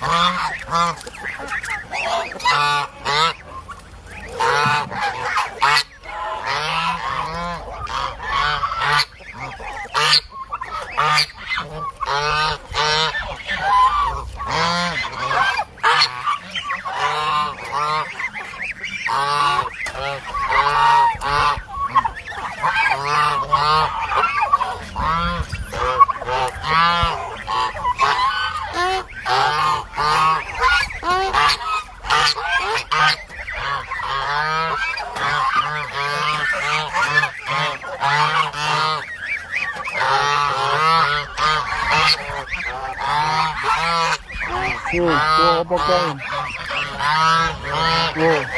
Ah! Whoa, whoa, up again. Whoa.